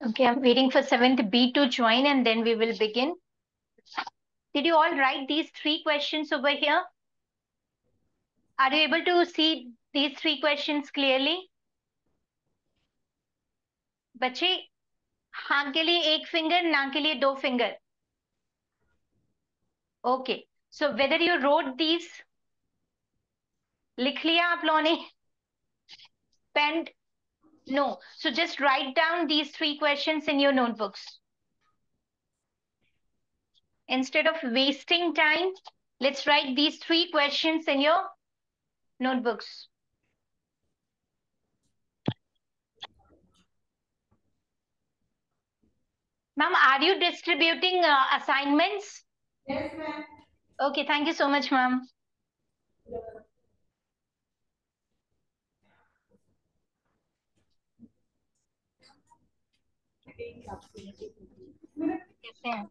Okay, I'm waiting for 7th B to join and then we will begin. Did you all write these three questions over here? Are you able to see these three questions clearly? बच्चे हाँ के लिए एक finger ना के लिए दो finger okay so whether you wrote these लिख लिया आप लोगों ने पेंड no. So just write down these three questions in your notebooks. Instead of wasting time, let's write these three questions in your notebooks. Ma'am, are you distributing uh, assignments? Yes, ma'am. Okay, thank you so much, ma'am. कैसे हैं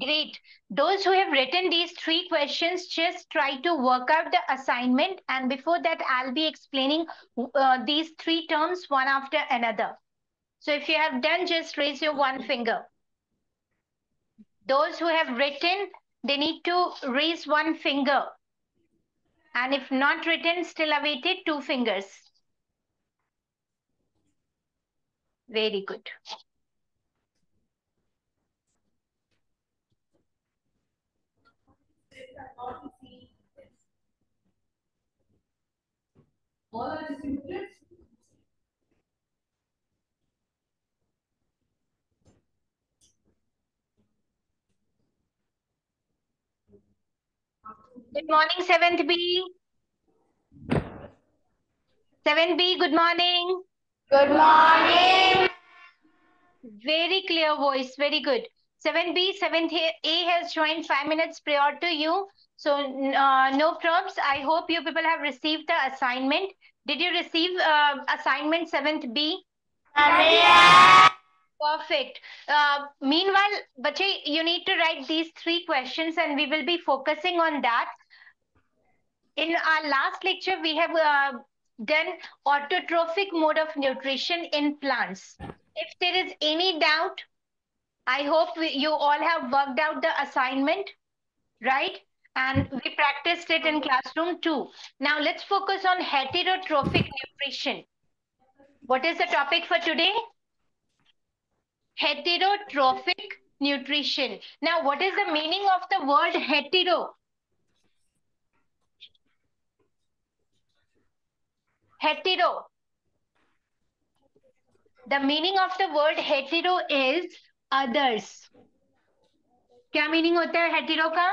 Great. Those who have written these three questions, just try to work out the assignment. And before that, I'll be explaining uh, these three terms one after another. So if you have done, just raise your one finger. Those who have written, they need to raise one finger. And if not written, still awaited, two fingers. Very good. All are distributed. Good morning, 7th B. 7B, good morning. Good morning. Very clear voice, very good. 7B, 7th A has joined five minutes prior to you. So uh, no props. I hope you people have received the assignment. Did you receive uh, assignment 7th B? Perfect. Uh, meanwhile, Bache, you need to write these three questions and we will be focusing on that. In our last lecture, we have uh, done autotrophic mode of nutrition in plants. If there is any doubt, I hope we, you all have worked out the assignment, right? And we practiced it in classroom too. Now let's focus on heterotrophic nutrition. What is the topic for today? Heterotrophic nutrition. Now, what is the meaning of the word hetero? Hetero. The meaning of the word hetero is others. क्या meaning होता है hetero का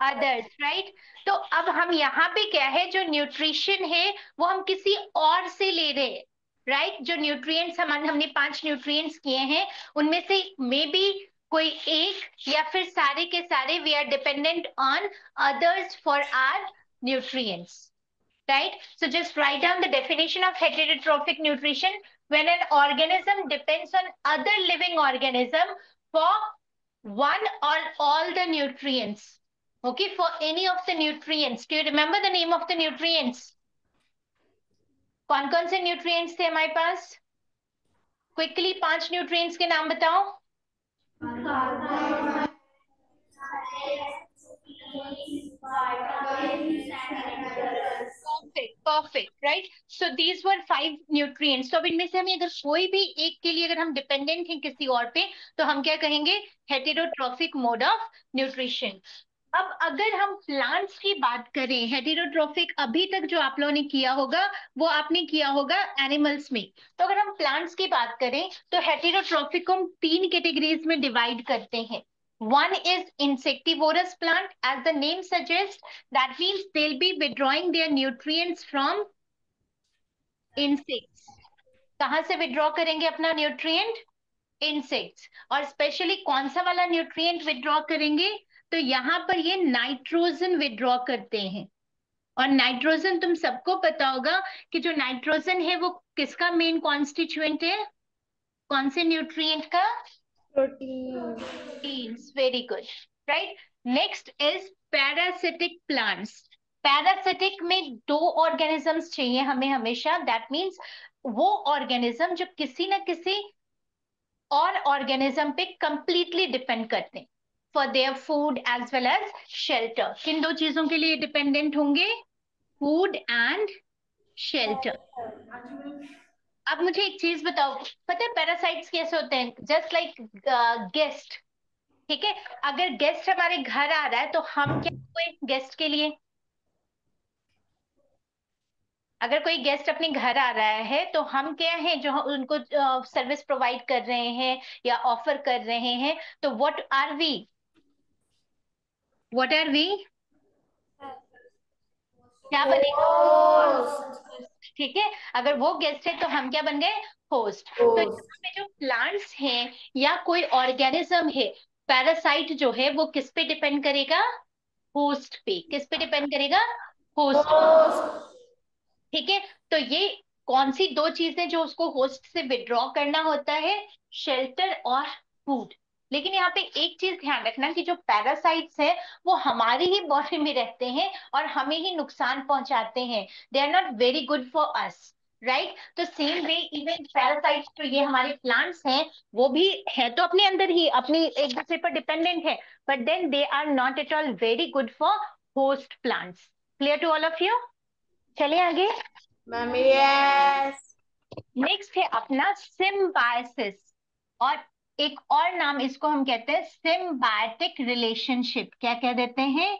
others right तो अब हम यहाँ पे क्या है जो न्यूट्रिशन है, वो हम किसी और से ले रहे हैं राइट right? जो न्यूट्रिएंट्स हम हमने पाँच न्यूट्रिएंट्स किए हैं, उनमें से मे बी कोई एक या फिर सारे के सारे we are dependent on others for our nutrients right? So just write down the definition of heterotrophic nutrition when an organism depends on other living organism for one or all the nutrients. Okay, for any of the nutrients. Do you remember the name of the nutrients? कौन कौन से nutrients थे हमारे पास? Quickly पांच nutrients के नाम बताओ. Perfect, perfect, right? So these were five nutrients. So अब इनमें से हमें अगर कोई भी एक के लिए अगर हम डिपेंडेंट हैं किसी और पे तो हम क्या कहेंगे हेटेरोट्रॉफिक मोड ऑफ़ न्यूट्रिशन अब अगर हम प्लांट्स की बात करें हेटेरोट्रॉफिक अभी तक जो आप लोगों ने किया होगा वो आपने किया होगा एनिमल्स में तो अगर हम प्लांट्स की बात करें तो हेटेरोट्रॉफिक को हम तीन कैटेगरीज में डिवाइड करते हैं One is insectivorous plant. As the name suggests, that means they'll be withdrawing their nutrients from insects. कहाँ से withdraw करेंगे अपना nutrient? Insects. और specially कौन सा वाला nutrient withdraw करेंगे? तो यहाँ पर ये नाइट्रोजन withdraw करते हैं और नाइट्रोजन तुम सबको पता होगा कि जो नाइट्रोजन है वो किसका मेन कॉन्स्टिट्यूएंट है कौन से न्यूट्रिएंट का proteins very good right next is parasitic plants parasitic में दो ऑर्गेनिजम्स चाहिए हमें हमेशा. दैट मींस वो ऑर्गेनिज्म जो किसी न किसी और ऑर्गेनिज्म पे कंप्लीटली डिपेंड करते हैं. For their food as well as shelter किन दो चीज़ों के लिए डिपेंडेंट होंगे? फ़ूड एंड शेल्टर अब मुझे एक चीज़ बताओ पता है पैरासाइट्स कैसे होते हैं? जस्ट लाइक गेस्ट ठीक है? अगर गेस्ट हमारे घर आ रहा है तो हम क्या हुए गेस्ट के लिए? अगर कोई गेस्ट अपने घर आ रहा है तो हम क्या है जो उनको सर्विस uh, प्रोवाइड कर रहे हैं या ऑफ़र कर रहे हैं तो what are we what are we क्या बनेगा? ठीक है? अगर वो गेस्ट है तो हम क्या बन गए? होस्ट तो यहाँ पे जो प्लांट्स हैं या कोई ऑर्गेनिज्म है पैरासाइट जो है वो किस पे डिपेंड करेगा? होस्ट पे. किस पे डिपेंड करेगा? होस्ट ठीक है? तो ये कौन सी दो चीज़ें जो उसको होस्ट से विड्रॉ करना होता है? शेल्टर और फ़ूड लेकिन यहाँ पे एक चीज़ ध्यान रखना कि जो पैरासाइट्स है वो हमारी ही बॉडी में रहते हैं और हमें ही नुकसान पहुंचाते हैं। They are not very good for us right तो सेम वे इवन पैरासाइट्स जो ये हमारे प्लांट्स हैं वो भी है तो अपने अंदर ही अपनी एक दूसरे पर डिपेंडेंट है। But then they are not at all very good for host plants clear to all of you चलिए आगे। नेक्स्ट है अपना सिम्बायसिस और एक और नाम इसको हम कहते हैं सिम्बायोटिक रिलेशनशिप क्या कह देते हैं?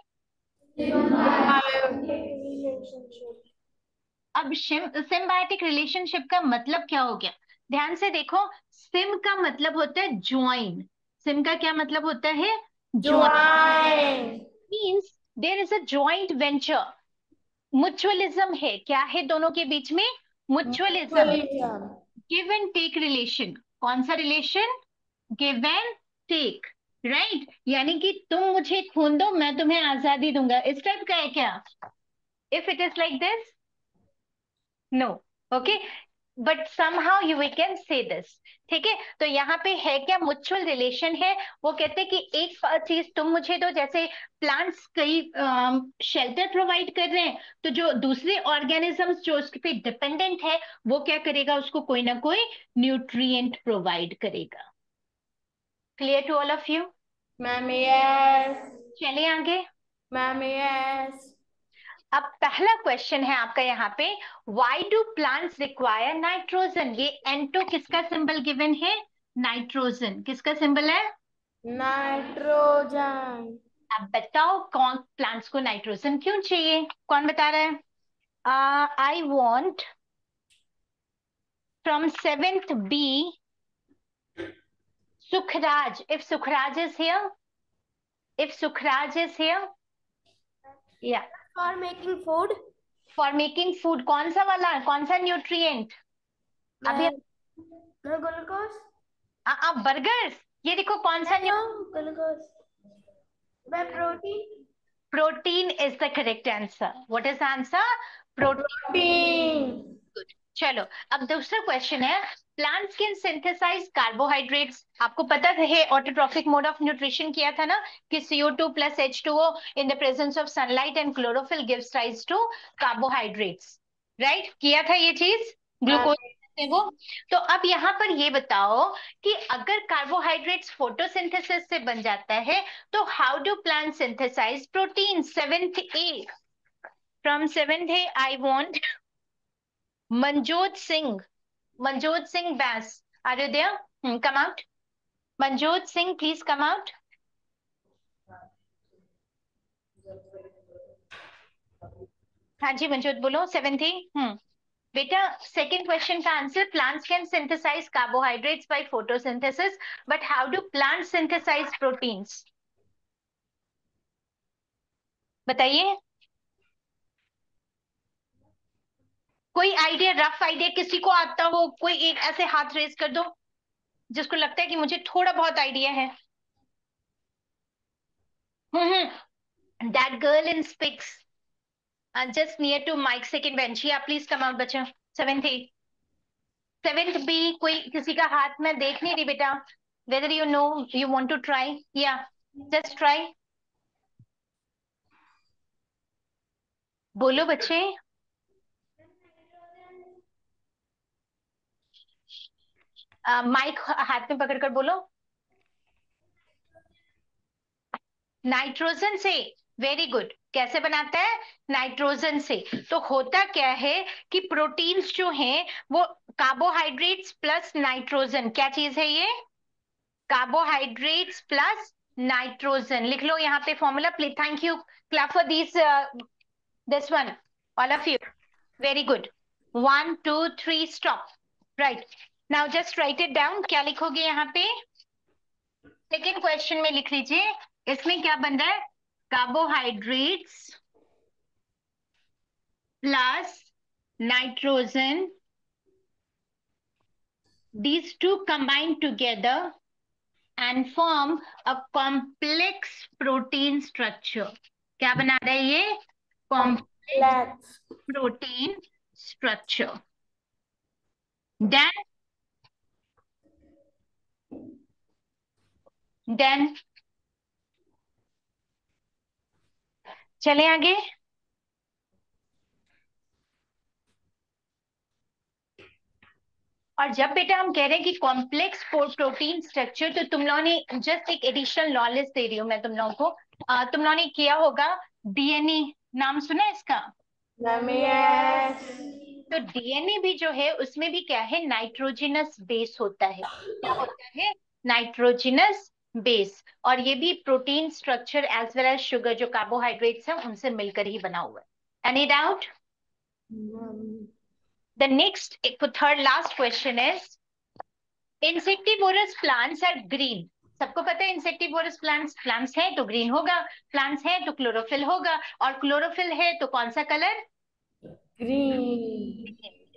अब सिम्बायोटिक रिलेशनशिप का मतलब क्या हो गया? ध्यान से देखो सिम का मतलब होता है ज्वाइन सिम का क्या मतलब होता है? Join means there is a joint venture mutualism है। क्या है दोनों के बीच में? Mutualism give and take relation कौन सा relation give and take right यानी कि तुम मुझे खून दो, मैं तुम्हें आज़ादी दूँगा। इस टाइप का है क्या? If it is like this no okay but somehow you we can say this ठीक है? तो यहाँ पे है क्या म्यूचुअल रिलेशन है? वो कहते हैं कि एक चीज़ तुम मुझे दो, जैसे प्लांट्स कई शेल्टर प्रोवाइड कर रहे हैं तो जो दूसरे ऑर्गेनिजम्स जो उसके पे डिपेंडेंट है, वो क्या करेगा? उसको कोई ना कोई न्यूट्रिएंट प्रोवाइड करेगा। Clear to all of you ma'am yes चलिए आगे। मैम यस अब पहला क्वेश्चन है आपका यहाँ पे। Why do plants require nitrogen ये एंटो किसका सिंबल गिवन है? नाइट्रोजन किसका सिंबल है? नाइट्रोजन अब बताओ कौन प्लांट्स को नाइट्रोजन क्यों चाहिए? कौन बता रहा है? I want from seventh B Sukhraj, if Sukhraj is here, if Sukhraj is here, yeah. For making food. For making food, कौन सा वाला कौन सा न्यूट्रिएंट अभी ग्लूकोज आप बर्गर्स ये देखो कौन सा glucose protein protein is the correct answer what is answer protein चलो अब दूसरा क्वेश्चन है। प्लांट्स कैन सिंथेसाइज कार्बोहाइड्रेट्स आपको पता है ऑटोट्रॉफिक मोड ऑफ़ न्यूट्रिशन किया था ना कि CO2 plus H2O in the presence of sunlight and chlorophyll gives rise to carbohydrates right किया था ये चीज़? ग्लूकोज वो। तो अब यहाँ पर ये बताओ कि अगर कार्बोहाइड्रेट्स फोटोसिंथेसिस से बन जाता है तो how do plant synthesize protein seventh A from seventh A I want Manjot Singh Manjot Singh Bass, are you there? Hmm, come out. Manjot Singh, please come. हाँ जी मंजोत बोलो सेवन थी हम्म बेटा सेकेंड क्वेश्चन का answer plants can synthesize carbohydrates by photosynthesis but how do plant synthesize proteins बताइए कोई idea rough idea किसी को आता हो, कोई एक ऐसे हाथ रेस कर दो, जिसको लगता है कि मुझे थोड़ा बहुत आइडिया है। Girl in speaks just near to mic second bench ही आप प्लीज़ कमाल बच्चा। सेवेंथ सेवेंथ बी कोई किसी का हाथ में देख नहीं रही बेटा। Whether you know you want to try या जस्ट ट्राई बोलो बच्चे। माइक हाथ में पकड़कर बोलो। नाइट्रोजन से। वेरी गुड कैसे बनाता है? नाइट्रोजन से। तो होता क्या है कि प्रोटीन्स जो हैं, वो कार्बोहाइड्रेट्स प्लस नाइट्रोजन क्या चीज़ है ये? कार्बोहाइड्रेट्स प्लस नाइट्रोजन लिख लो यहाँ पे formula please thank you clap for this this one all of you very good one two three stop right now just write it down क्या लिखोगे यहाँ पे? सेकेंड क्वेश्चन में लिख लीजिए। इसमें क्या बन रहा है? Carbohydrates plus nitrogen these two combine together and form a complex protein structure क्या बना रहा है ये? Complex protein structure that then चले आगे। और जब बेटा हम कह रहे हैं कि कॉम्प्लेक्स प्रोटीन स्ट्रक्चर तो तुम लोगों ने जस्ट एक एडिशनल नॉलेज दे रही हूँ मैं तुम लोगों को। आ, तुम लोगों ने किया होगा डीएनए नाम सुना इसका? yes. तो डीएनए भी जो है उसमें भी क्या है? नाइट्रोजिनस बेस होता है। क्या होता है? नाइट्रोजिनस बेस और ये भी protein structure as well as sugar जो कार्बोहाइड्रेट्स हैं उनसे मिलकर ही बना हुआ है। Any doubt the next third last question is insectivorous plants are green सबको पता है इंसेक्टिवोरस प्लांट्स प्लांट्स है तो ग्रीन होगा प्लांट्स है तो क्लोरोफिल होगा और क्लोरोफिल है तो कौन सा colour green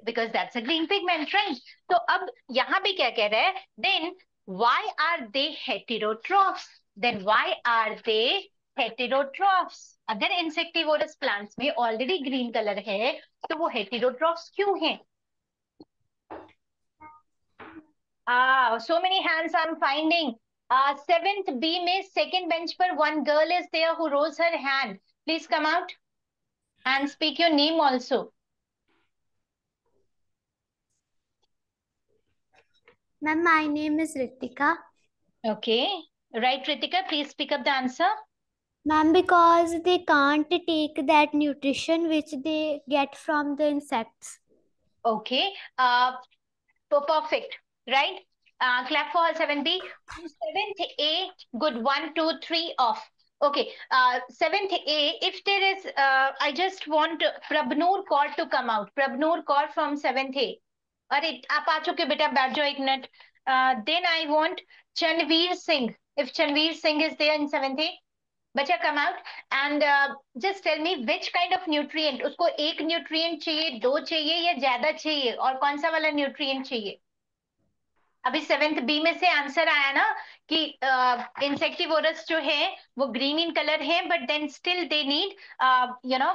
because that's a green pigment right तो अब यहाँ पे क्या कह रहा है? Then why are they heterotrophs? Then why are they heterotrophs? अगर insectivorous plants में already green color है तो वो heterotrophs क्यों हैं? Ah, so many hands I'm finding. Uh, seventh B में second bench पर one girl is there who rose her hand. Please come out and speak your name also. Ma'am, my name is Ritika. Okay. Right, Ritika, please pick up the answer. Ma'am, because they can't take that nutrition which they get from the insects. Okay. Uh, so perfect. Right? Uh, clap for 7B. 7th A, good. One, two, three, off. Okay. Uh, 7th A, if there is, uh, I just want Prabnoor Kaur to come out. Prabnoor Kaur from 7th A. अरे आप आ चुके बेटा बैठ जाओ एक minute. Then I want Chanveer Singh if Chanveer Singh is there in seventh बच्चा come out and just tell me which kind of nutrient उसको एक न्यूट्रिएंट चाहिए दो चाहिए या ज़्यादा चाहिए? और कौन सा वाला न्यूट्रिएंट चाहिए? अभी सेवेंथ बी में से आंसर आया ना कि इंसेक्टिवोरस uh, जो है वो ग्रीन इन कलर है but then still they need you know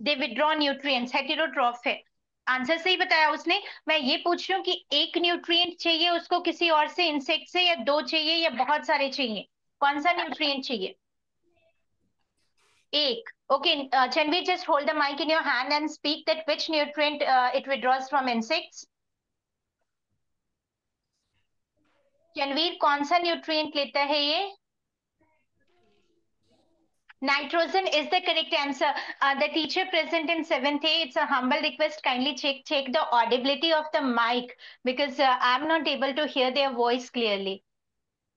they withdraw nutrients heterotroph है। आंसर सही बताया उसने। मैं ये पूछ रही हूँ कि एक न्यूट्रिएंट चाहिए उसको किसी और से इंसेक्ट से या दो चाहिए या बहुत सारे चाहिए? कौन सा न्यूट्रिएंट चाहिए? एक। Okay uh, Chanvi just hold the mic in your hand and speak that which nutrient uh, it withdraws Chanveer कौन सा न्यूट्रिएंट लेता है ये? Nitrogen is the correct answer. Uh, the teacher present in 7th A, it's a humble request. Kindly check, check the audibility of the mic because uh, I'm not able to hear their voice clearly.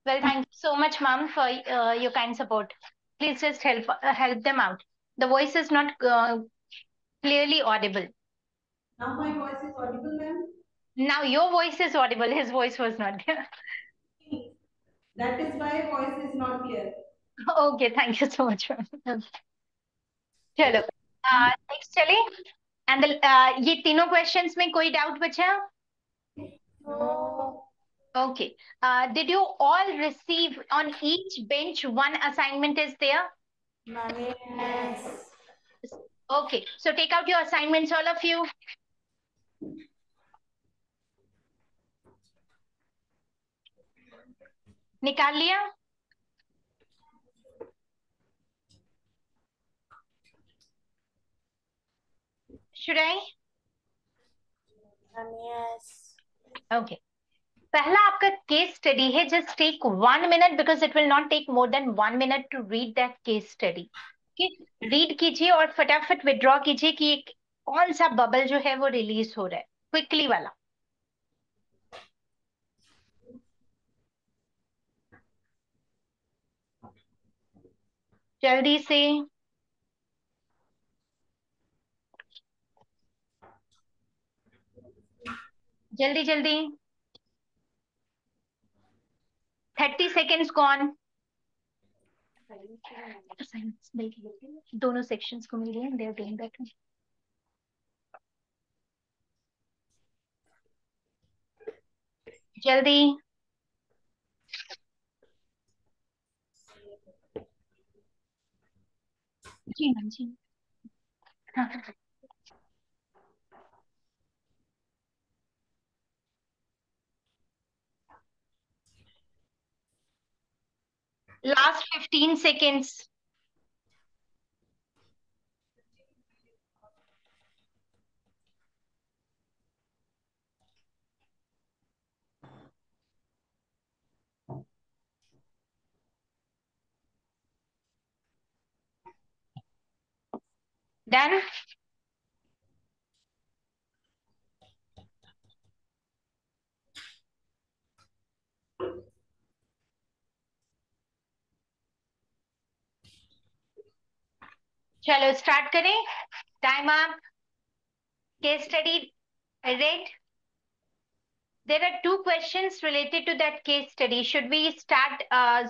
Well, thank you so much, ma'am, for uh, your kind support. Please just help uh, help them out. The voice is not uh, clearly audible. Now my voice is audible, ma'am? Now your voice is audible. His voice was not. There. that is why voice is not clear. Okay thank you so much चलो next चले and ये तीनों questions में कोई doubt बचा okay did you all receive on each bench one assignment is there Yes. Okay, so take out your assignments, all of you. निकाल लिया Should I? Um, yes. Okay. पहला आपका केस स्टडी है just take one minute because it will not take more than one minute to read that case study read कीजिए और फटाफट withdraw कीजिए कि एक कौन सा बबल जो है वो रिलीज़ हो रहा है क्विकली वाला जल्दी से जल्दी जल्दी। थर्टी सेकेंड्स कौन दोनों सेक्शंस को मिल गए दे आर डूइंग दैट जल्दी। जी मैम जी। हाँ। Last 15 seconds. Done चलो स्टार्ट करें। टाइम आप case study there are two questions related to that case study. Should we start uh,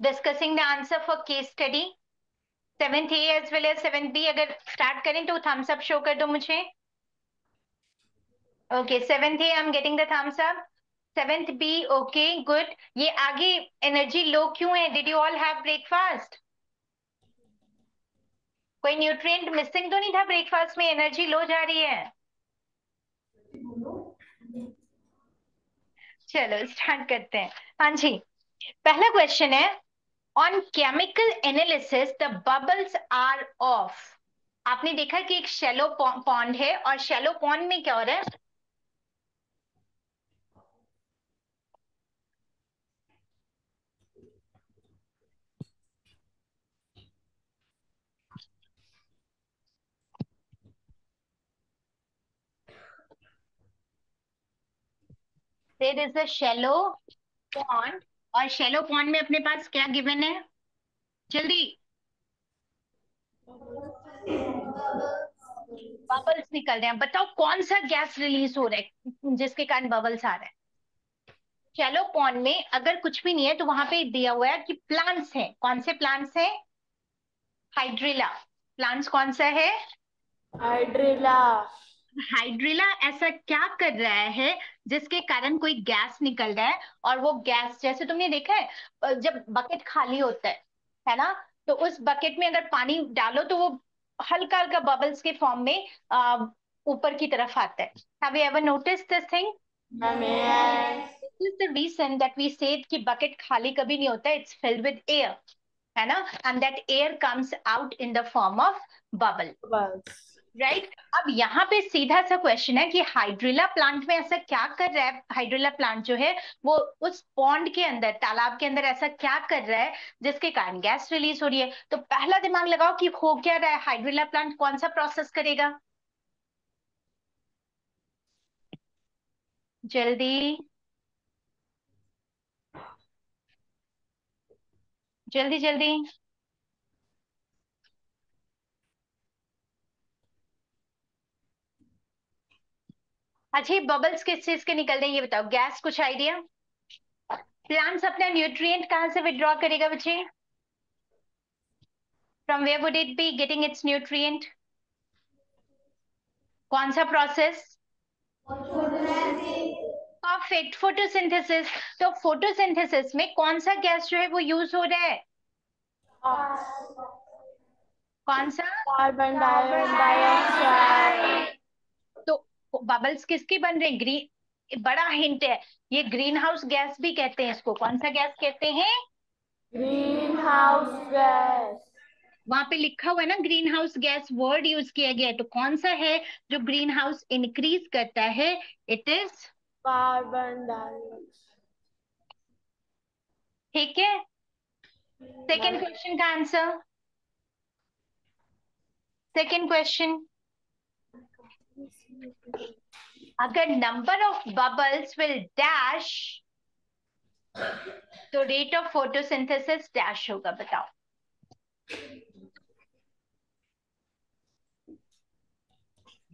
discussing the answer for case study? Seventh A as well as seventh B अगर start करें तो thumbs up show कर दो मुझे। Okay seventh A I am getting the thumbs up seventh B okay good ये आगे energy low क्यों है? Did you all have breakfast कोई न्यूट्रिएंट मिसिंग तो नहीं था ब्रेकफास्ट में? एनर्जी लो जा रही है। चलो, स्टार्ट करते हैं। हाँ जी, पहला क्वेश्चन है on chemical analysis the bubbles are of आपने देखा कि एक शेलो पॉन्ड है और शेलो पॉन्ड में क्या हो रहा है? There is a shallow pond और शेलो पॉन्ड में अपने पास क्या गिवन है? जल्दी। बबल्स निकल रहे हैं। बताओ कौन सा गैस रिलीज़ हो रहा है? जिसके कारण बबल्स आ रहे हैं। शेलो पॉन्ड में अगर कुछ भी नहीं है तो वहाँ पे दिया हुआ है कि प्लांट्स हैं। कौन से प्लांट्स हैं? हाइड्रिला प्लांट्स कौन सा है? Hydrilla. हाइड्रिला ऐसा क्या कर रहा है जिसके कारण कोई गैस निकल रहा है? और वो गैस जैसे तुमने देखा है जब बकेट खाली होता है है ना? तो उस बकेट में अगर पानी डालो तो वो हल्का हल्का बबल्स के फॉर्म में ऊपर की तरफ़ आता है। Have you ever notice this thing reason that we said कि बकेट खाली कभी नहीं होता इट्स फिल्ड विद एयर है ना? And that air comes out in the form of bubble. Right right? अब यहाँ पे सीधा सा क्वेश्चन है कि हाइड्रिला प्लांट में ऐसा क्या कर रहा है? हाइड्रिला प्लांट जो है, वो उस पॉन्ड के अंदर, तालाब के अंदर ऐसा क्या कर रहा है, जिसके कारण गैस रिलीज़ हो रही है? तो पहला दिमाग लगाओ कि हो क्या रहा है? हाइड्रिला प्लांट कौन सा प्रोसेस करेगा? जल्दी। जल्दी जल्दी। अच्छा ये बबल्स किस चीज़ के निकल रहे हैं ये बताओ। गैस कुछ आइडिया प्लांट्स अपना न्यूट्रिएंट कहाँ से विड्रॉ करेगा बच्चे? From where would it be getting its nutrient कौन सा प्रोसेस परफेक्ट फोटोसिंथेसिस तो फोटोसिंथेसिस में कौन सा गैस जो है वो यूज़ हो रहा है? कौन सा? कार्बन डाइऑक्साइड बबल्स किसके बन रहे हैं? ग्रीन बड़ा हिंट है। ये ग्रीन हाउस गैस भी कहते हैं इसको। कौन सा गैस कहते हैं? ग्रीन हाउस गैस वहाँ पे लिखा हुआ है ना green house gas word use किया गया है। तो कौन सा है जो ग्रीन हाउस इंक्रीज करता है? इट इज़ कार्बन डाइऑक्साइड ठीक है? सेकेंड क्वेश्चन का आंसर सेकेंड क्वेश्चन अगर number of bubbles will dash तो रेट ऑफ़ फोटोसिंथेसिस डैश होगा, बताओ।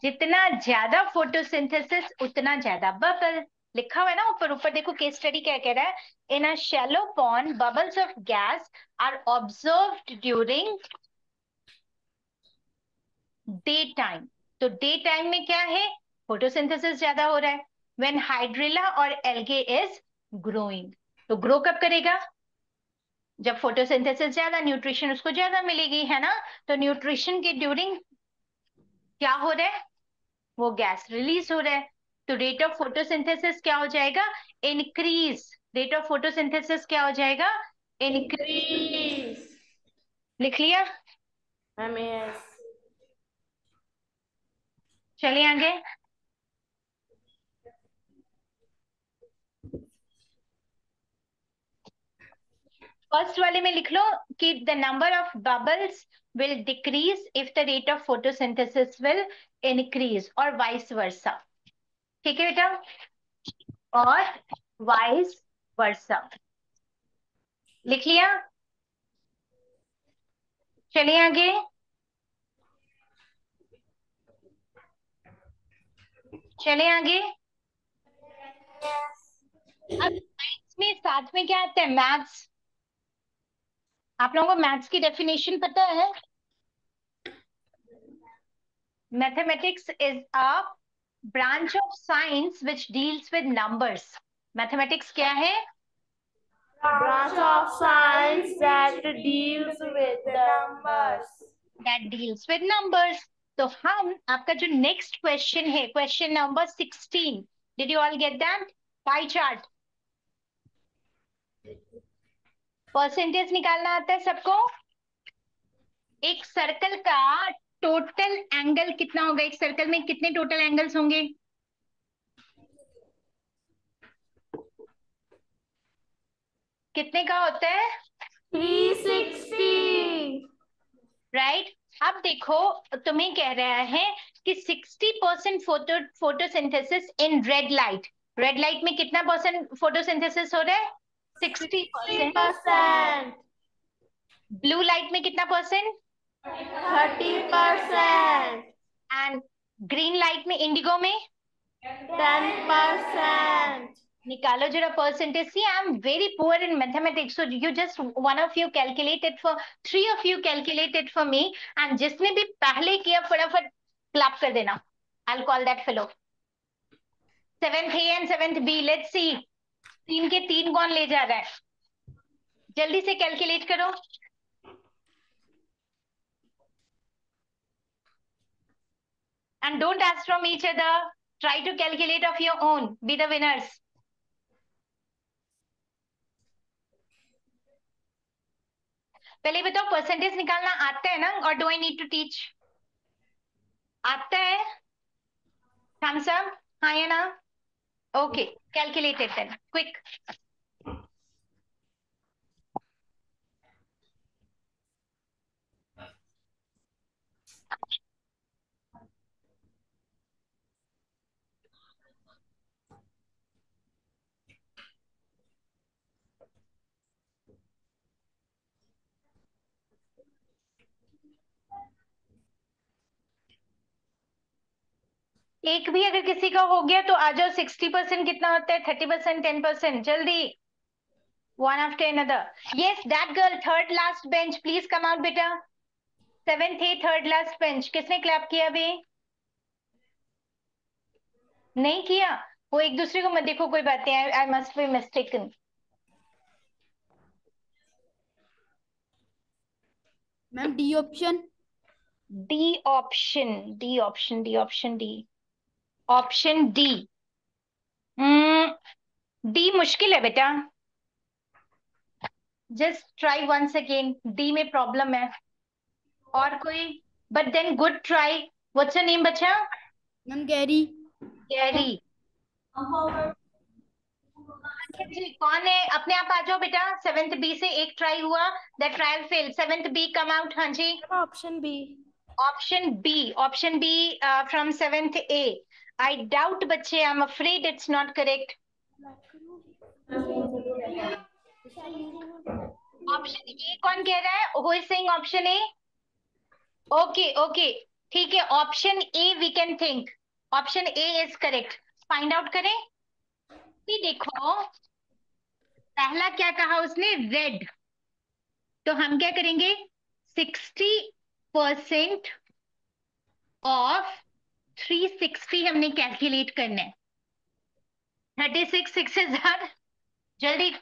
जितना ज़्यादा फोटोसिंथेसिस उतना ज़्यादा बबल लिखा हुआ है ना ऊपर ऊपर देखो केस स्टडी क्या कह रहा है। In a shallow pond bubbles of gas are observed during day time तो डे टाइम में क्या है? फोटोसिंथेसिस ज़्यादा हो रहा है। व्हेन हाइड्रिला और एल्गे इज़ ग्रोइंग तो ग्रो कब करेगा? जब फोटोसिंथेसिस ज़्यादा न्यूट्रिशन उसको ज़्यादा मिलेगी, है ना? तो न्यूट्रिशन के ड्यूरिंग क्या हो रहा है? वो गैस रिलीज़ हो रहा है। तो रेट ऑफ़ फोटोसिंथेसिस क्या हो जाएगा? इंक्रीज रेट ऑफ़ फोटोसिंथेसिस क्या हो जाएगा? इंक्रीज लिख लिया? मैम यस चलिए आगे। फ़र्स्ट वाले में लिख लो कि the number of bubbles will decrease if the rate of photosynthesis will increase और वाइस वर्सा ठीक है बेटा? और वाइस वर्सा लिख लिया? चलिए आगे। चले आगे। अब साइंस में साथ में क्या आता है? मैथ्स आप लोगों को मैथ्स की डेफिनेशन पता है? Mathematics is a branch of science which deals with numbers mathematics क्या है? Branch of science that deals with the numbers. That deals with numbers तो हम आपका जो नेक्स्ट क्वेश्चन है question number sixteen did you all get that pie chart percentage निकालना आता है सबको? एक सर्कल का टोटल एंगल कितना होगा? एक सर्कल में कितने टोटल एंगल्स होंगे? कितने का होता है? 360 राइट अब देखो तुम्हें कह रहा है कि 60 percent photo photosynthesis in red light red light में कितना परसेंट फोटोसिंथेसिस हो रहा है? 60 परसेंट ब्लू लाइट में कितना percent 30 percent and green light में इंडिगो में? 10 निकालो जरा percentage see I am very poor in mathematics so you just one of you calculated for three of you calculated for me and जिसने भी पहले किया, फटाफट क्लैप कर देना. I call that fellow seventh A and seventh B let's see तीन के तीन कौन ले जा रहा है? जल्दी से कैलकुलेट करो. And don't ask from each other try to calculate of your own, be the winners. पहले बताओ परसेंटेज निकालना आता है ना और do I need to teach आता है? थम्स अप हाँ ना? ओके कैलकुलेटेड देन क्विक एक भी अगर किसी का हो गया तो आ जाओ सिक्सटी परसेंट कितना होता है? थर्टी परसेंट टेन परसेंट जल्दी। One after another yes that girl third last bench please come out बेटा. Seventh A third last bench किसने क्लैप किया अभी? नहीं किया? वो एक दूसरे को मत देखो कोई बात नहीं I must be mistaken ma'am D option D option D option D option D option D. D मुश्किल है बेटा। Just try once again D में प्रॉब्लम है। और कोई but then good try what's your name बच्चा? Ma'am Gary. गैरी। जी कौन है? अपने आप आ जाओ बेटा। सेवेंथ बी से एक ट्राई हुआ। That trial fail seventh B come out हाँ जी। Option B. Option B option B from seventh A I doubt बच्चे am afraid it's not correct option A कौन कह रहा है? Who option A okay okay ठीक है option A we can think option A is correct find out करें. ये देखो, पहला क्या कहा उसने? रेड तो हम क्या करेंगे? Sixty percent of three sixty हमने कैलकुलेट करना है। थर्टी सिक्स सिक्स हज़ार। जल्दी।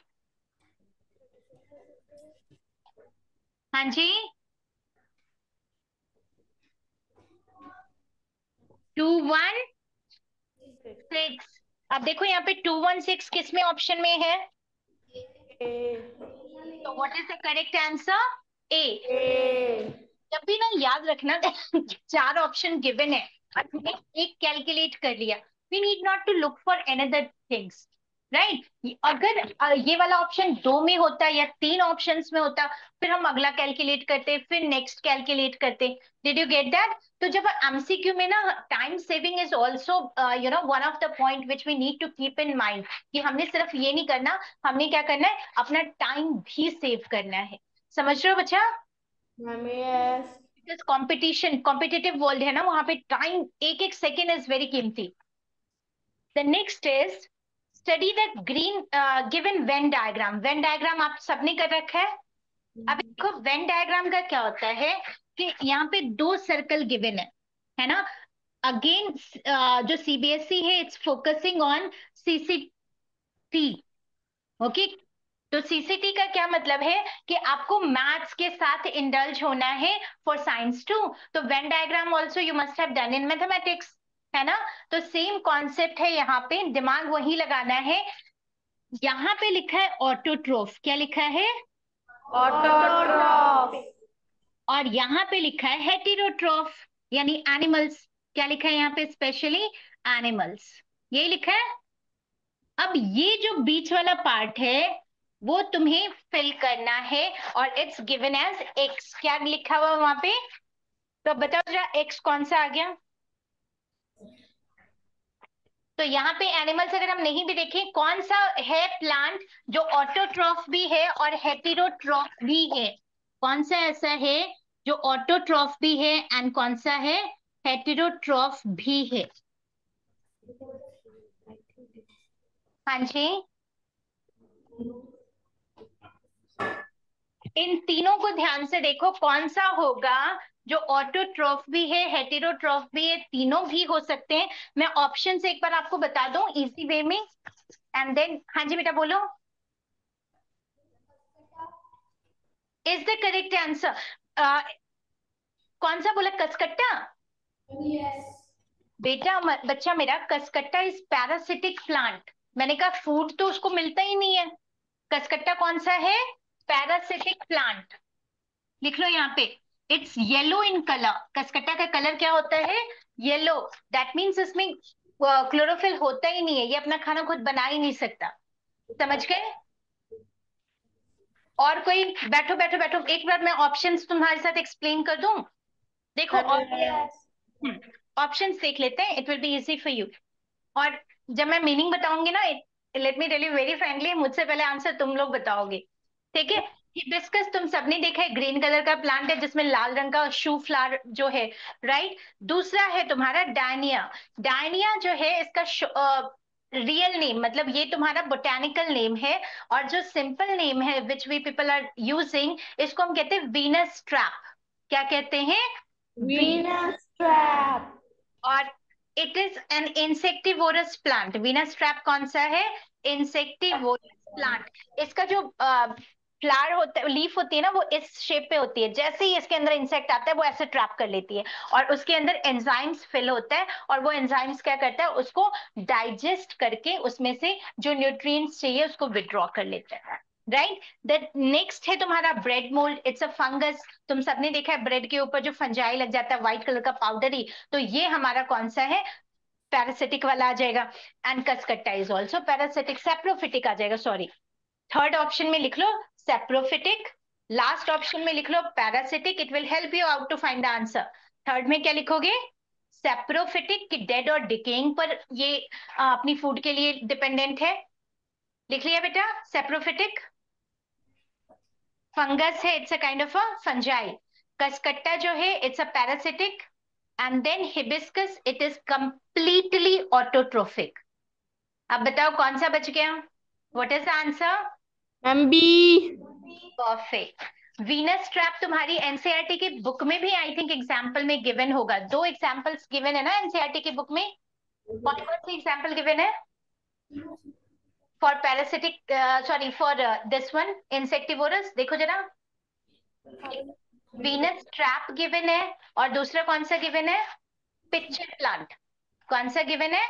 हाँ जी टू वन सिक्स। अब देखो यहाँ पे टू वन सिक्स किसमें ऑप्शन में है? तो what is the correct answer A जब भी ना याद रखना चार ऑप्शन गिवन है। तुमने एक कैलकुलेट कर लिया। We need not to look for another things right अगर ये वाला ऑप्शन दो में होता या तीन ऑप्शंस में होता, फिर हम अगला कैलकुलेट करते, फिर नेक्स्ट कैलकुलेट करते। डिड यू गेट दैट तो जब एमसीक्यू में ना time saving is also you know one of the point which we need to keep in mind कि हमने सिर्फ़ ये नहीं करना, हमने क्या करना है? अपना टाइम भी सेव करना है। समझ रहे हो बच्चा? बिकॉज़ कॉम्पिटिशन कॉम्पिटिटिव वर्ल्ड है ना वहाँ पे टाइम एक एक सेकेंड इज़ वेरी कीमती। The next is study the green given Venn diagram Venn diagram आप सबने कर रखा है? अब देखो वेन डायग्राम का क्या होता है कि यहाँ पे दो सर्कल गिवन है है ना? अगेन uh, जो सीबीएसई है it's focusing on CCT okay तो सीसीटी का क्या मतलब है कि आपको मैथ्स के साथ इंडल्ज होना है फॉर साइंस टू तो Venn diagram also you must have done in mathematics है ना? तो सेम कॉन्सेप्ट है यहाँ पे दिमाग वही लगाना है। यहाँ पे लिखा है ऑटोट्रोफ क्या लिखा है? ऑटोट्रॉफ और यहाँ पे लिखा है हेटेरोट्रोफ यानी एनिमल्स क्या लिखा है यहाँ पे स्पेशली एनिमल्स यही लिखा है। अब ये जो बीच वाला पार्ट है वो तुम्हें फिल करना है और इट्स गिवन एज एक्स क्या लिखा हुआ वहाँ पे? तो बताओ जरा एक्स कौन सा आ गया? तो यहाँ पे एनिमल्स अगर हम नहीं भी देखें, कौन सा है प्लांट जो ऑटोट्रॉफ भी है और हेटेरोट्रॉफ भी है? कौन सा ऐसा है जो ऑटोट्रॉफ भी है एंड कौन सा है? हेटेरोट्रॉफ भी है। हाँ जी। इन तीनों को ध्यान से देखो कौन सा होगा जो ऑटोट्रॉफ भी है हेटेरोट्रॉफ भी है तीनों भी हो सकते हैं। मैं ऑप्शन एक बार आपको बता दूँ इजी वे में। एंड देन हाँ जी बेटा बोलो। इज़ द करेक्ट आंसर कौन सा बोला कसकट्टा? Yes. बेटा बच्चा मेरा कसकट्टा इज़ पैरासिटिक प्लांट मैंने कहा फ़ूड तो उसको मिलता ही नहीं है। कसकट्टा कौन सा है? पैरासिटिक प्लांट लिख लो यहाँ पे। It's yellow in colour Cuscuta का कलर क्या होता है? येलो दैट मीन्स इसमें क्लोरोफिल होता ही नहीं है। ये अपना खाना खुद बना ही नहीं सकता। समझ गए? और कोई बैठो बैठो बैठो। एक बार मैं ऑप्शंस तुम्हारे साथ एक्सप्लेन कर दूँ? देखो ऑप्शंस देख लेते हैं। It will be easy for you और जब मैं मीनिंग बताऊँगी ना let me tell you very frankly मुझसे पहले आंसर तुम लोग बताओगे। ठीक है? हिबिस्कस तुम सबने देखा है ग्रीन कलर का प्लांट है जिसमें लाल रंग का शू फ्लावर जो है राइट दूसरा है तुम्हारा डायनिया। डायनिया जो है इसका रियल नेम मतलब ये तुम्हारा बोटेनिकल नेम है और जो सिंपल नेम है which we people are using इसको हम कहते हैं वीनस ट्रैप क्या कहते हैं? वीनस ट्रैप और it is an insectivorous plant Venus trap कौन सा है? इंसेक्टिवोरस प्लांट इसका जो फ्लावर होता, लीफ होती है ना, वो इस शेप पे होती है। जैसे ही इसके अंदर इंसेक्ट आता है, वो ऐसे ट्रैप कर लेती है। और उसके अंदर एंजाइम्स फिल होता है और वो एंजाइम्स क्या करता है, उसको डाइजेस्ट करके उसमें से जो न्यूट्रिएंट्स चाहिए, उसको विड्रॉ कर लेता है। राइट द नेक्स्ट है तुम्हारा bread mould it's a fungus तुम सबने देखा है ब्रेड के ऊपर जो फंजाई लग जाता है व्हाइट कलर का पाउडर ही। तो ये हमारा कौन सा है? पैरासिटिक वाला आ जाएगा। And Cuscuta is also parasitic saprophytic आ जाएगा सॉरी थर्ड ऑप्शन में लिख लो सेप्रोफिटिक लास्ट ऑप्शन में लिख लो parasitic it will help you out to find the answer third में क्या लिखोगे? सेप्रोफिटिक कि डेड और डिकेइंग पर ये अपनी फ़ूड के लिए डिपेंडेंट है। लिख लिया बेटा सेप्रोफिटिक फंगस है it's a kind of a fungi Cuscuta जो है it's a parasitic and then hibiscus it is completely autotrophic अब बताओ कौन सा बच गया? What is the answer ma'am B perfect Venus trap तुम्हारी एनसीईआरटी की बुक में भी आई थिंक एग्जांपल में गिवन होगा। दो एग्जांपल्स गिवन है ना एनसीईआरटी की बुक में? कौन कौन सी एग्जांपल गिवन है? For parasitic sorry for this one insectivorous देखो जरा। वीनस ट्रैप गिवन है और दूसरा कौन सा गिवन है? पिक्चर प्लांट कौन सा गिवन है?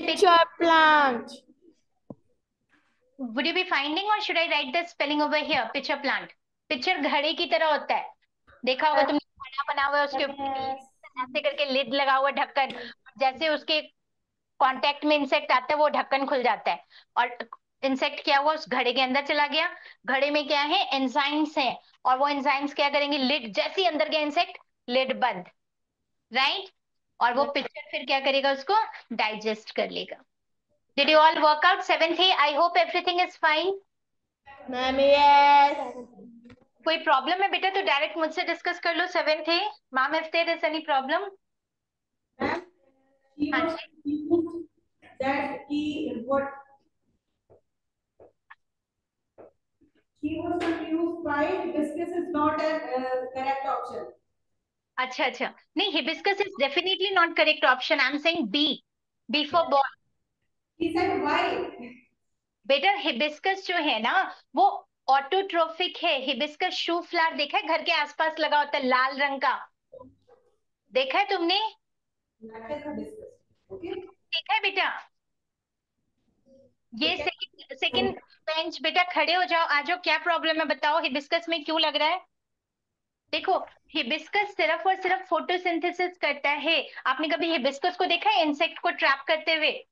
Pitcher plant would you be finding or should I write the spelling over here? Pitcher plant. Pitcher घड़े की तरह होता है। देखा होगा तुमने घड़ा बना हुआ है उसके ऊपर। ऐसे करके लिड लगा हुआ ढक्कन। जैसे उसके कांटेक्ट में इंसेक्ट आता है वो ढक्कन खुल जाता है। और इंसेक्ट क्या हुआ? उस घड़े के अंदर चला गया। घड़े में क्या है? एंजाइम्स हैं। और वो एंजाइम्स क्या करेंगे? लिड जैसे ही अंदर गया इंसेक्ट लिड बंद। राइट और वो पिक्चर फिर क्या करेगा उसको? डाइजेस्ट कर लेगा। Did you all work out seventh A? I hope everything is fine. Ma'am yes कोई प्रॉब्लम है बेटा तो डायरेक्ट मुझसे डिस्कस कर लो seventh A ma'am if there is any problem Ma'am, he हाँ was that he what he was confused why hibiscus is not a uh, correct option. अच्छा अच्छा नहीं hibiscus is definitely not correct option I am saying B B for boy He said why? बेटा hibiscus जो है ना वो autotrophic है। Hibiscus shoe flower देखा है? घर के आसपास लगा होता है लाल रंग का। देखा है तुमने. देखा है बेटा। ये सेकंड सेकंड बेंच बेटा खड़े हो जाओ। आ जाओ क्या प्रॉब्लम है बताओ? हिबिस्कस में क्यों लग रहा है? देखो हिबिस्कस सिर्फ़ और सिर्फ़ फोटोसिंथेसिस करता है। आपने कभी हिबिस्कस को देखा है? इंसेक्ट को ट्रैप करते हुए?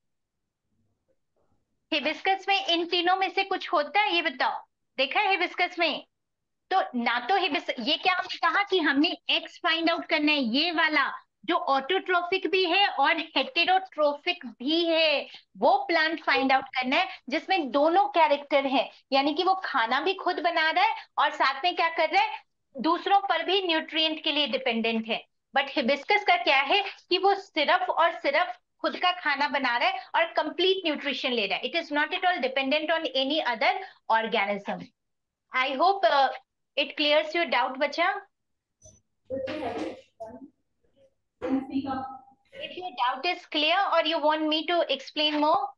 हिबिस्कस में इन तीनों में से कुछ होता है, ये बताओ। देखा है हिबिस्कस में? तो ना तो हिबिस, ये क्या हमने कहा कि हमने एक्स फाइंड आउट करना है, ये वाला, जो ऑटोट्रोफिक भी है और हेटेरोट्रोफिक भी है, वो प्लांट फाइंड आउट करना है, जिसमें दोनों कैरेक्टर है। यानी कि वो खाना भी खुद बना रहा है और साथ में क्या कर रहा है, दूसरों पर भी न्यूट्रिएंट के लिए डिपेंडेंट है। बट हिबिस्कस का क्या है कि वो सिर्फ़ और सिर्फ़ खुद का खाना बना रहा है और कंप्लीट न्यूट्रिशन ले रहा है. It is not at all dependent on any other organism I hope it clears your doubt बच्चा if your doubt is clear or you want me to explain more.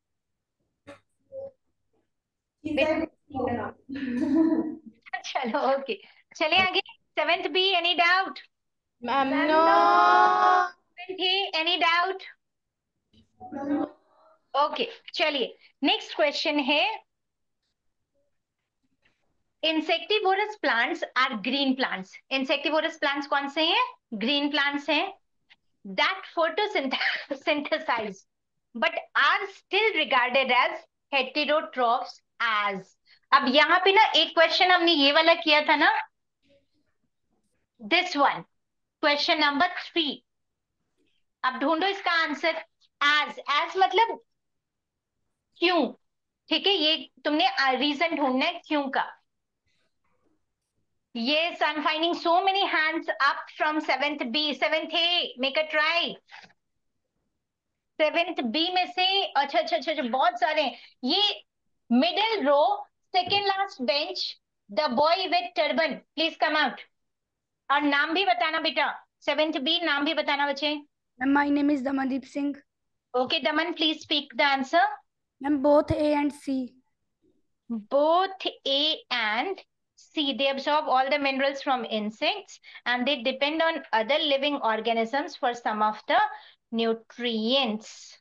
चलो ओके चले आगे. Seventh B any doubt ma'am no any doubt okay चलिए next question है। Insectivorous plants are green plants insectivorous plants कौन से हैं? Green plants हैं। That photosynthesize but are still regarded as heterotrophs as अब यहाँ पे ना एक क्वेश्चन हमने ये वाला किया था ना। This one question number three अब ढूंढो इसका आंसर एज एज मतलब क्यों? ठीक है ये तुमने रीजन ढूंढना है क्यों का? Yes, I'm finding so many hands up from seventh B. Seventh A, make a try. Seventh B में से अच्छा अच्छा अच्छा अच्छा, बहुत सारे ये middle row second last bench the boy with turban please come out और नाम भी बताना बेटा सेवेंथ बी नाम भी बताना बच्चे। Ma'am, name is is Damandeep Singh. Okay Daman please speak the answer Ma'am, both A and C. both A and C, they absorb all the minerals from insects and they depend on other living organisms for some of the nutrients.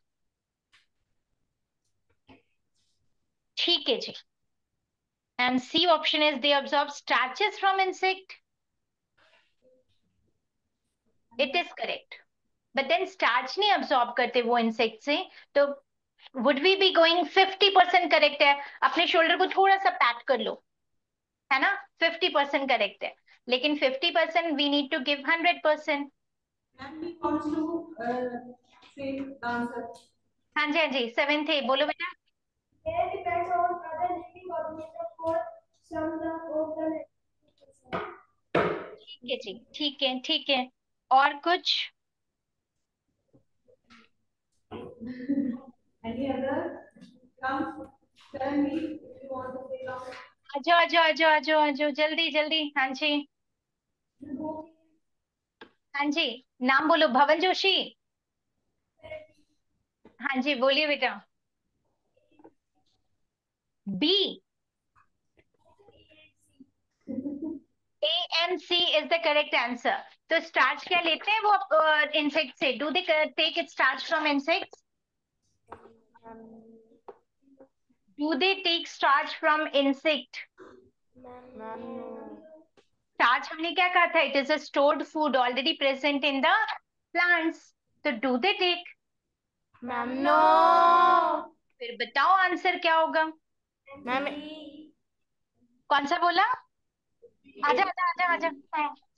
ठीक है जी. And C option is they absorb starches from insect. It is correct. But then starch नहीं absorb करते वो insect से तो would we be going fifty percent correct है? अपने शोल्डर को थोड़ा सा पैट कर लो है ना? फिफ्टी परसेंट करेक्ट है। लेकिन fifty percent we need to give hundred percent हाँ जी हाँ जी सेवेंथ है बोलो बेटा। ठीक है जी ठीक है ठीक है। और कुछ? Any other? Come, if you want to say जल्दी जल्दी हाँ जी हाँ जी नाम बोलो भवन जोशी? हाँ जी बोलिए बेटा। B A M C is the correct answer तो स्टार्च क्या लेते हैं वो इंसेक्ट से? Do they take it starch from insects do they take starch from insect starch हमने क्या कहा था? It is a stored food already present in the plants तो do they take Ma'am, no. फिर बताओ आंसर क्या होगा? Ma'am, कौन सा बोला? आजा आजा आजा आजा।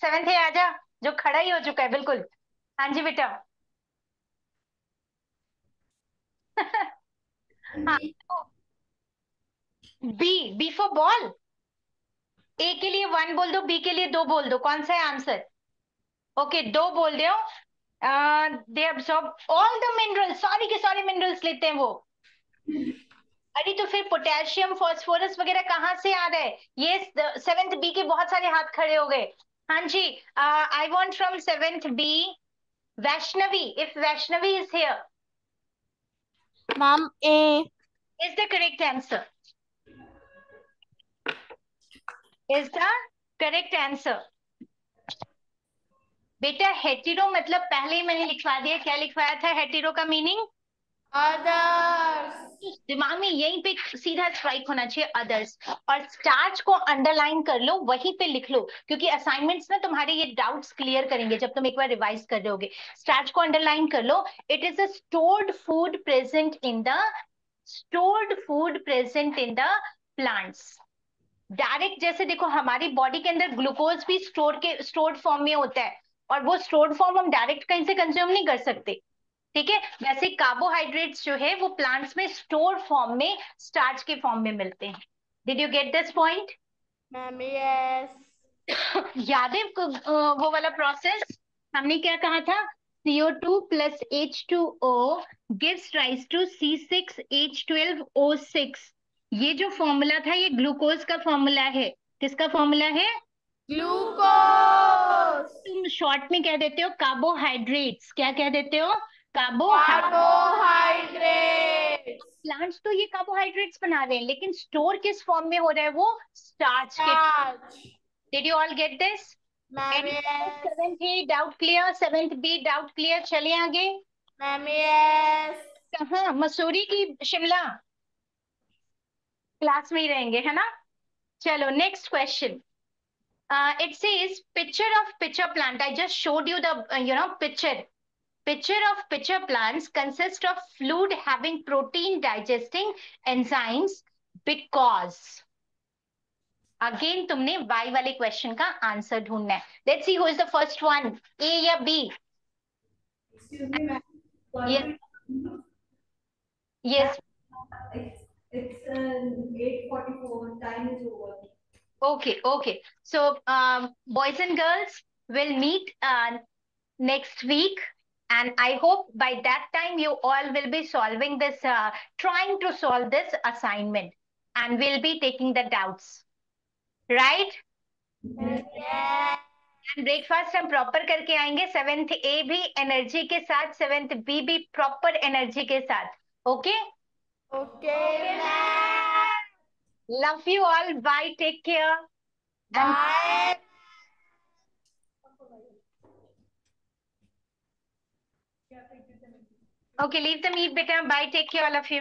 सेवेंथ है आजा। जो खड़ा ही हो चुका है बिल्कुल। हाँ जी बेटा। हाँ B B for ball A के लिए वन बोल दो बी के लिए दो बोल दो। कौन सा है आंसर ओके दो बोल दो दे ऑल द मिनरल्स सारी के सॉरी मिनरल्स लेते हैं वो। अरे तो फिर पोटेशियम फास्फोरस वगैरह कहाँ से आ रहा है? ये सेवेंथ बी के बहुत सारे हाथ खड़े हो गए। हाँ जी I want from seventh B Vaishnavi if Vaishnavi is here ma'am, A. is the correct answer is the correct answer बेटा हेटेरो मतलब पहले ही मैंने लिखवा दिया क्या लिखवाया था हेटेरो का मीनिंग Others. दिमाग में यहीं पे सीधा स्ट्राइक होना चाहिए अदर्स और स्टार्च को अंडरलाइन कर लो, वहीं पे लिख लो, क्योंकि असाइनमेंट्स ना तुम्हारे ये डाउट्स क्लियर करेंगे जब तुम एक बार रिवाइज कर रहे स्टार्च को अंडरलाइन कर लो it is a stored food present in the stored food present in the plants direct जैसे देखो, हमारी बॉडी के अंदर ग्लूकोज भी स्टोर के स्टोर्ड फॉर्म में होता है, और वो स्टोर्ड फॉर्म हम डायरेक्ट कहीं से कंज्यूम नहीं कर सकते। ठीक है? वैसे कार्बोहाइड्रेट्स जो है वो प्लांट्स में स्टोर फॉर्म में स्टार्च के फॉर्म में मिलते हैं। Did you get this point. याद है वो वाला प्रोसेस हमने क्या कहा था? CO2 plus H2O gives rise to C6H12O6 ये जो फॉर्मूला था ये ग्लूकोज का फॉर्मूला है। किसका फॉर्मूला है? Glucose. तुम शॉर्ट में कह देते हो कार्बोहाइड्रेट्स क्या कह देते हो? कार्बोहाइड्रेट प्लांट्स तो ये कार्बोहाइड्रेट्स बना रहे हैं लेकिन स्टोर किस फॉर्म में हो रहा है वो? स्टार्च के। Did you all get this Ma'am, seventh A doubt clear seventh B doubt clear चलिए आगे. कहाँ? मसूरी की शिमला। क्लास में ही रहेंगे है ना? चलो next question it says pitcher of pitcher plant I just showed you the you know pitcher Picture of pitcher plants consist of fluid having protein digesting enzymes because again तुमने वाई वाले question का answer ढूंढना है let's see who is the first one A या B Excuse me, ma'am. Yes. Yes It's, it's uh, eight forty-four, time is over. Okay, okay. So, um, boys and girls will meet uh, next week. And I hope by that time you all will be solving this, uh, trying to solve this assignment. And we'll be taking the doubts. Right? Yes. And breakfast हम proper करके आएंगे seventh A भी energy के साथ seventh B भी proper energy के साथ okay Okay, ma'am. Love you all bye take care Bye. Okay, leave the meat, beta. Bye. Take care, all of you.